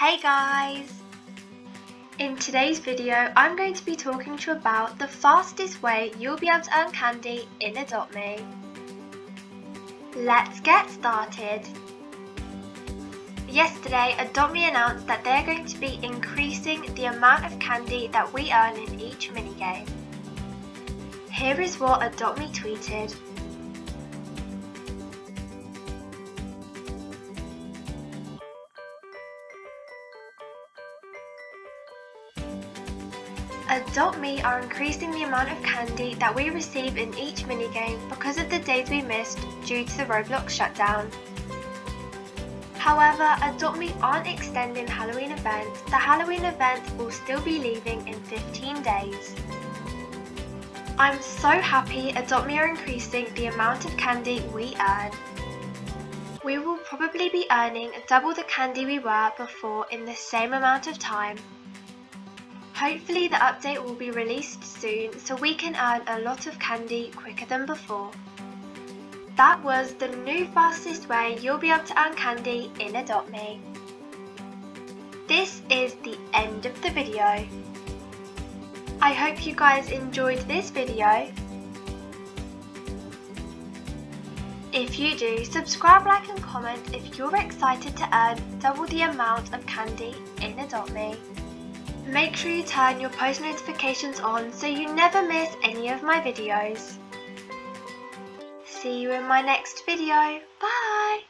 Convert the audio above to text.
Hey guys! In today's video, I'm going to be talking to you about the fastest way you'll be able to earn candy in Adopt Me. Let's get started! Yesterday, Adopt Me announced that they're going to be increasing the amount of candy that we earn in each minigame. Here is what Adopt Me tweeted. Adopt Me are increasing the amount of candy that we receive in each minigame because of the days we missed due to the Roblox shutdown. However, Adopt Me aren't extending Halloween events, the Halloween event will still be leaving in 15 days. I'm so happy Adopt Me are increasing the amount of candy we earn. We will probably be earning double the candy we were before in the same amount of time. Hopefully the update will be released soon so we can earn a lot of candy quicker than before. That was the new fastest way you'll be able to earn candy in Adopt Me. This is the end of the video. I hope you guys enjoyed this video. If you do, subscribe, like and comment if you're excited to earn double the amount of candy in Adopt Me. Make sure you turn your post notifications on so you never miss any of my videos. See you in my next video. Bye!